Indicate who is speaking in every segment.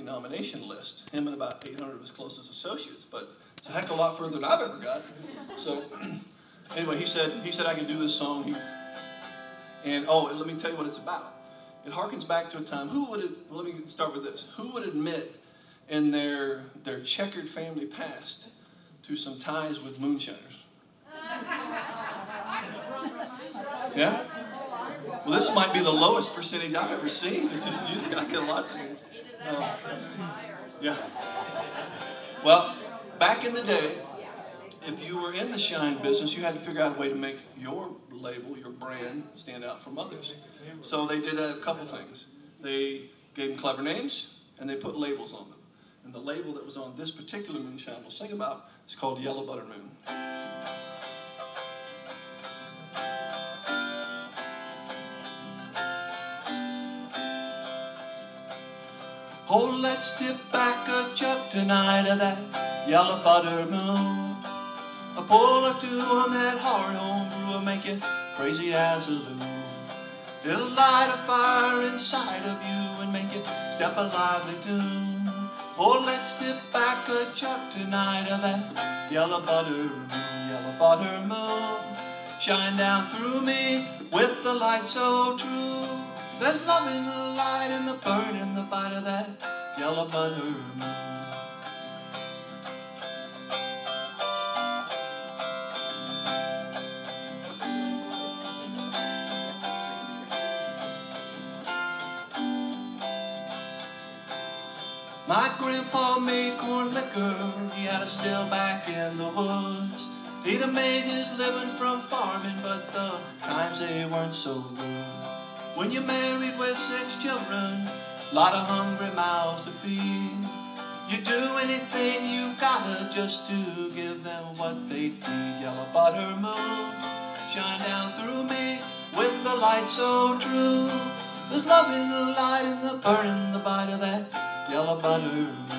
Speaker 1: Nomination list. Him and about 800 of his closest associates, but it's a heck of a lot further than I've ever got. So anyway, he said he said I can do this song. He, and oh, and let me tell you what it's about. It harkens back to a time. Who would? Well, let me start with this. Who would admit in their their checkered family past to some ties with moonshiners? Yeah. Well, this might be the lowest percentage I've ever seen. It's just usually I get a lot. Of, uh, yeah. Well, back in the day, if you were in the shine business, you had to figure out a way to make your label, your brand, stand out from others. So they did a couple things. They gave them clever names and they put labels on them. And the label that was on this particular moonshine we'll sing about is called Yellow Butter Moon. Oh, let's dip back a jug tonight of that yellow butter moon. A pull or two on that hard home brew will make you crazy as a loon. It'll light a fire inside of you and make you step a lively tune. Oh, let's dip back a jug tonight of that yellow butter moon, yellow butter moon. Shine down through me with the light so true. There's love in the light and the burn in the bite of that yellow butter moon. My grandpa made corn liquor, he had a still back in the woods. He'd have made his living from farming, but the times they weren't so good. When you're married with six children, lot of hungry mouths to feed. You do anything you gotta just to give them what they need. Yellow butter moon, shine down through me with the light so true. There's love in the light and the burn in the bite of that yellow butter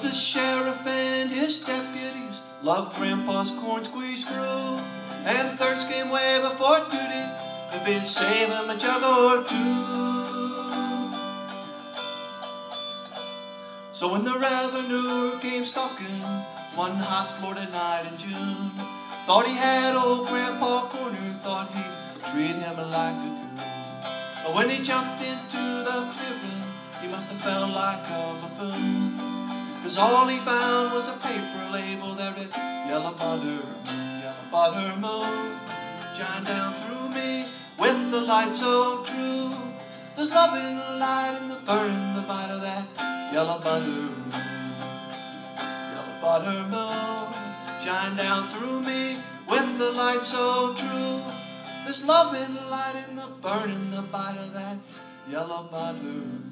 Speaker 1: The sheriff and his deputies loved Grandpa's corn squeeze brew. And thirst came way before duty if it'd save him a jug or two. So when the revenue came stalking one hot Florida night in June, thought he had old Grandpa cornered, thought he'd treat him like a goon. But when he jumped into the clearing, he must have felt like a buffoon. Cause all he found was a paper label that read Yellow butter moon, yellow butter moon Shine down through me with the light so true. The light and the burn in the bite of that yellow butter moon Yellow butter moon Shine down through me with the light so true. There's love in the light and the burn in the bite of that yellow butter moon